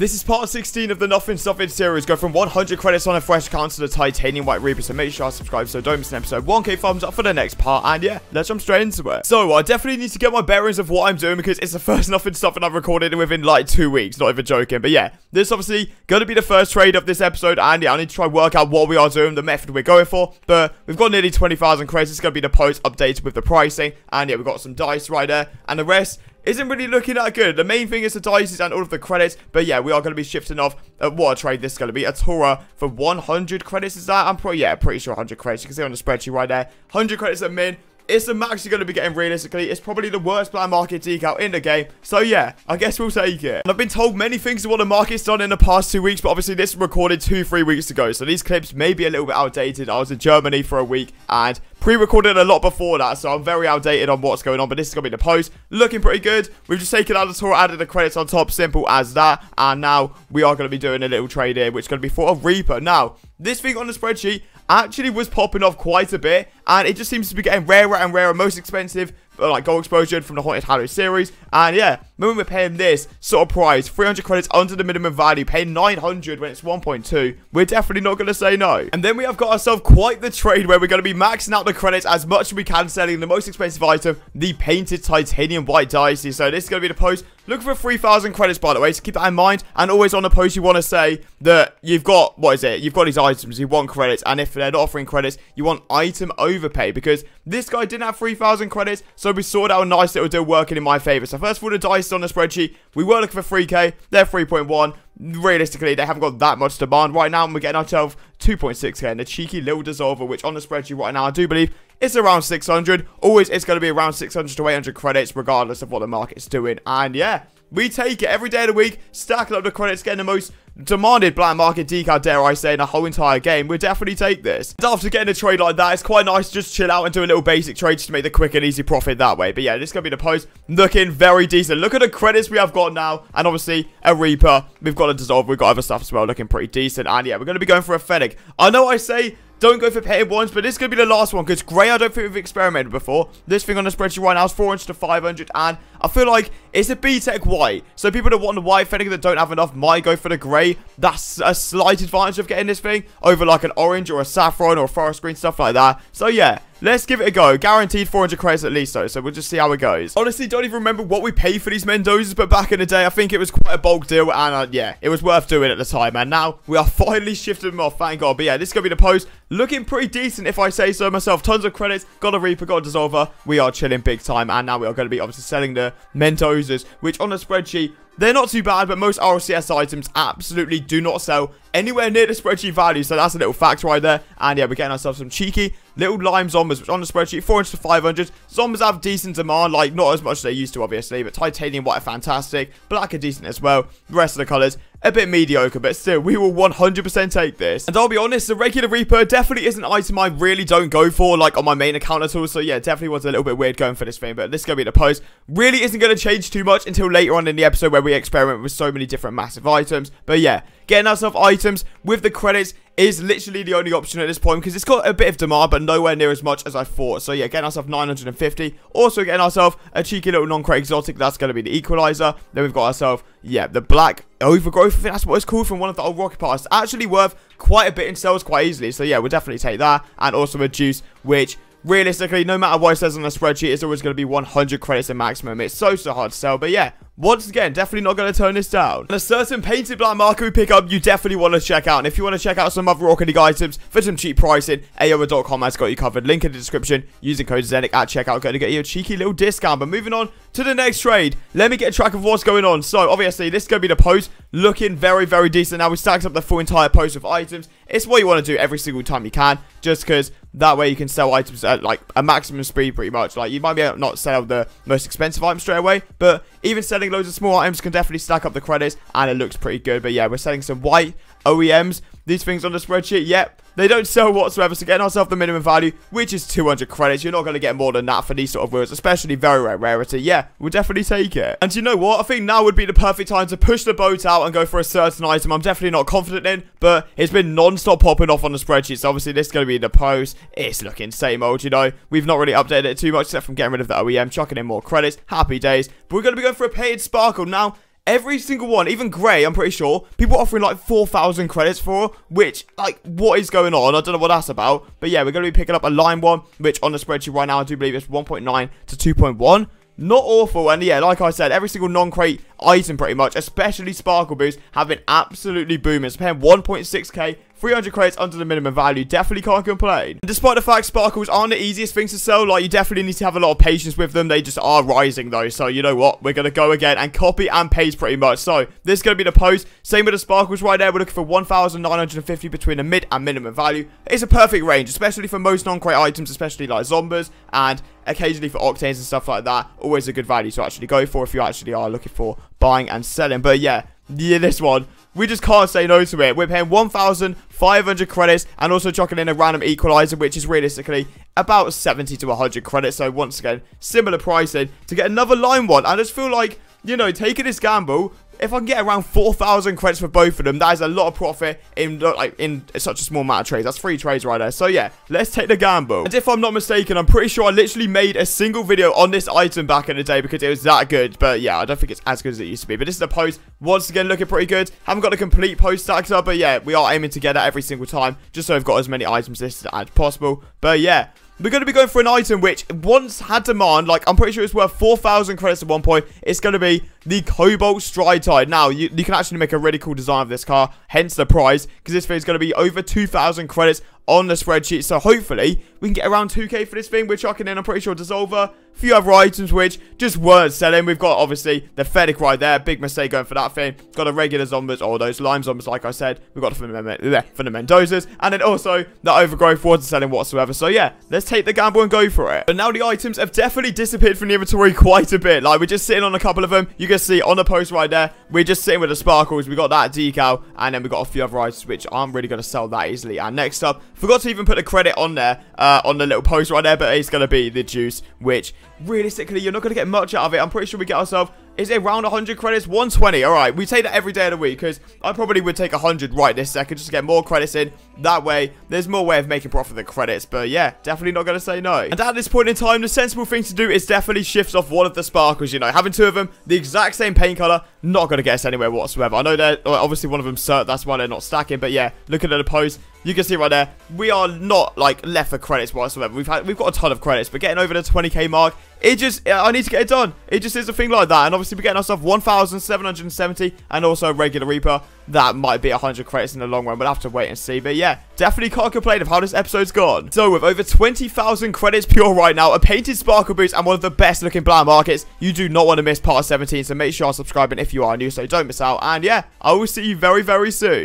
This is part 16 of the Nothing Stuffing series. Go from 100 credits on a fresh account to the Titanium White Reaper. So make sure I subscribe so don't miss an episode. 1k thumbs up for the next part. And yeah, let's jump straight into it. So I definitely need to get my bearings of what I'm doing because it's the first Nothing Stuffing I've recorded within like two weeks. Not even joking. But yeah, this obviously going to be the first trade of this episode. And yeah, I need to try work out what we are doing, the method we're going for. But we've got nearly 20,000 credits. It's going to be the post updated with the pricing. And yeah, we've got some dice right there. And the rest isn't really looking that good. The main thing is the dice and all of the credits. But yeah, we are going to be shifting off uh, what a trade this is going to be. A Tora for 100 credits. Is that? I'm pretty, yeah, pretty sure 100 credits. You can see on the spreadsheet right there. 100 credits at min. It's the max you're going to be getting realistically. It's probably the worst black market decal in the game. So yeah, I guess we'll take it. And I've been told many things of what the market's done in the past two weeks, but obviously this was recorded two, three weeks ago. So these clips may be a little bit outdated. I was in Germany for a week and pre-recorded a lot before that, so I'm very outdated on what's going on, but this is going to be the post. Looking pretty good. We've just taken out the Tora, added the credits on top, simple as that. And now we are going to be doing a little trade here, which is going to be for a Reaper. Now, this thing on the spreadsheet actually was popping off quite a bit, and it just seems to be getting rarer and rarer. Most expensive, Uh, like Gold Explosion from the Haunted Hallows series. And yeah, when we're paying this sort of price, 300 credits under the minimum value, paying 900 when it's 1.2, we're definitely not going to say no. And then we have got ourselves quite the trade where we're going to be maxing out the credits as much as we can, selling the most expensive item, the painted titanium white dice. So this is going to be the post. Look for 3,000 credits, by the way, so keep that in mind. And always on the post, you want to say that you've got, what is it? You've got these items, you want credits. And if they're not offering credits, you want item overpay. Because this guy didn't have 3,000 credits, we saw that a nice little deal working in my favor. So first of all, the dice on the spreadsheet, we were looking for 3k, they're 3.1 realistically, they haven't got that much demand right now, and we're getting ourselves 2.6k and a cheeky little dissolver, which on the spreadsheet right now, I do believe it's around 600. Always, it's going to be around 600 to 800 credits, regardless of what the market's doing. And yeah, we take it every day of the week, stacking up the credits, getting the most demanded black market decal, dare I say, in the whole entire game. We'll definitely take this. And after getting a trade like that, it's quite nice to just chill out and do a little basic trade to make the quick and easy profit that way. But yeah, this is going to be the post. Looking very decent. Look at the credits we have got now. And obviously, a Reaper. We've got a Dissolve. We've got other stuff as well. Looking pretty decent. And yeah, we're going to be going for a Fennec. I know I say don't go for paid ones, but this is going to be the last one because Grey I don't think we've experimented before. This thing on the spreadsheet right now is 400 to 500 and I feel like it's a B-Tech white. So people that want the white Fennec that don't have enough might go for the Grey. That's a slight advantage of getting this thing over like an orange or a saffron or forest green, stuff like that. So yeah, Let's give it a go. Guaranteed 400 credits at least, though, so we'll just see how it goes. Honestly, don't even remember what we paid for these Mendozas, but back in the day, I think it was quite a bulk deal, and uh, yeah, it was worth doing at the time. And now, we are finally shifting them off, thank God. But yeah, this is going to be the post. Looking pretty decent, if I say so myself. Tons of credits. Got a Reaper, got a Dissolver. We are chilling big time, and now we are going to be obviously selling the Mendozas, which on the spreadsheet they're not too bad, but most RCS items absolutely do not sell anywhere near the spreadsheet value. So that's a little fact right there. And yeah, we're getting ourselves some cheeky little lime zombies, which on the spreadsheet, 400 to 500. Zombies have decent demand, like not as much as they used to, obviously. But titanium white are fantastic. Black are decent as well. The rest of the colors, a bit mediocre, but still, we will 100% take this. And I'll be honest, the regular Reaper definitely is an item I really don't go for, like, on my main account at all. So, yeah, definitely was a little bit weird going for this thing, but this is going to be the post. Really isn't going to change too much until later on in the episode where we experiment with so many different massive items. But, yeah, getting ourselves items with the credits is literally the only option at this point because it's got a bit of demand but nowhere near as much as I thought. So yeah, getting ourselves 950. Also getting ourselves a cheeky little non-crate exotic. That's going to be the equalizer. Then we've got ourselves, yeah, the black overgrowth. I think that's what it's called from one of the old rocket parts. Actually worth quite a bit in sales quite easily. So yeah, we'll definitely take that. And also a juice which realistically, no matter what it says on the spreadsheet, it's always going to be 100 credits at maximum. It's so, so hard to sell. But yeah, once again, definitely not going to turn this down. And a certain painted black marker we pick up, you definitely want to check out. And if you want to check out some other Rocket items for some cheap pricing, Aoeah.com has got you covered. Link in the description. Using code ZENIC at checkout, going to get you a cheeky little discount. But moving on to the next trade, let me get a track of what's going on. So, obviously, this is going to be the post. Looking very, very decent. Now, we stacked up the full entire post of items. It's what you want to do every single time you can, just because that way you can sell items at, like, a maximum speed, pretty much. Like, you might be able to not sell the most expensive item straight away, but even selling loads of small items can definitely stack up the credits, and it looks pretty good. But yeah, we're selling some white OEMs. These things on the spreadsheet, yep, they don't sell whatsoever, so getting ourselves the minimum value, which is 200 credits. You're not going to get more than that for these sort of words, especially very rare rarity. Yeah, we'll definitely take it. And you know what? I think now would be the perfect time to push the boat out and go for a certain item I'm definitely not confident in, but it's been non-stop popping off on the spreadsheet, so obviously this is going to be the post. It's looking same old, you know. We've not really updated it too much, except from getting rid of the OEM, chucking in more credits. Happy days. But we're going to be going for a paid sparkle. Now, every single one, even Grey, I'm pretty sure, people offering like 4,000 credits for, which, like, what is going on? I don't know what that's about. But yeah, we're going to be picking up a line one, which on the spreadsheet right now, I do believe it's 1.9 to 2.1 not awful and yeah like i said every single non-crate item pretty much especially sparkle boost have been absolutely booming it's paying 1.6k 300 crates under the minimum value. Definitely can't complain. And despite the fact sparkles aren't the easiest things to sell, like you definitely need to have a lot of patience with them. They just are rising though. So you know what? We're going to go again and copy and paste pretty much. So this is going to be the post. Same with the sparkles right there. We're looking for 1,950 between the mid and minimum value. It's a perfect range, especially for most non-crate items, especially like zombies and occasionally for octanes and stuff like that. Always a good value to actually go for if you actually are looking for buying and selling. But yeah, yeah, this one we just can't say no to it. We're paying 1,500 credits and also chucking in a random equalizer, which is realistically about 70 to 100 credits. So once again, similar pricing to get another line one. I just feel like, you know, taking this gamble, if I can get around 4,000 credits for both of them, that is a lot of profit in like in such a small amount of trades. That's three trades right there. So yeah, let's take the gamble. And if I'm not mistaken, I'm pretty sure I literally made a single video on this item back in the day because it was that good. But yeah, I don't think it's as good as it used to be. But this is a post, once again, looking pretty good. Haven't got a complete post stacked up, but yeah, we are aiming to get that every single time, just so I've got as many items listed as possible. But yeah, we're going to be going for an item which once had demand, like I'm pretty sure it's worth 4,000 credits at one point. It's going to be the Cobalt Stride. Now, you, you can actually make a really cool design of this car, hence the price, because this thing is going to be over 2,000 credits on the spreadsheet. So hopefully, we can get around 2k for this thing. We're chucking in, I'm pretty sure, Dissolver, a few other items which just weren't selling. We've got, obviously, the Fennec right there. Big mistake going for that thing. Got a regular zombies, or those lime zombies, like I said. We've got the, the Mendozas. And then also, the Overgrowth wasn't selling whatsoever. So yeah, let's take the gamble and go for it. But now the items have definitely disappeared from the inventory quite a bit. Like, we're just sitting on a couple of them. You can see on the post right there, we're just sitting with the sparkles. We got that decal, and then we got a few other items which aren't really going to sell that easily. And next up, forgot to even put the credit on there, uh, on the little post right there, but it's going to be the juice, which realistically, you're not going to get much out of it. I'm pretty sure we get ourselves is it around 100 credits? 120. Alright, we take that every day of the week because I probably would take 100 right this second just to get more credits in. That way, there's more way of making profit than credits. But yeah, definitely not going to say no. And at this point in time, the sensible thing to do is definitely shift off one of the sparkles, you know. Having two of them, the exact same paint color, not going to get us anywhere whatsoever. I know they're obviously one of them cert, that's why they're not stacking. But yeah, looking at the post, you can see right there, we are not like left for credits whatsoever. We've had we've got a ton of credits, but getting over the 20k mark, it just I need to get it done. It just is a thing like that. And obviously we're getting ourselves 1,770 and also regular Reaper. That might be 100 credits in the long run. We'll have to wait and see. But yeah, definitely can't complain of how this episode's gone. So with over 20,000 credits pure right now, a painted sparkle boost and one of the best looking black markets, you do not want to miss part 17. So make sure you're subscribing if you are new so don't miss out. And yeah, I will see you very, very soon.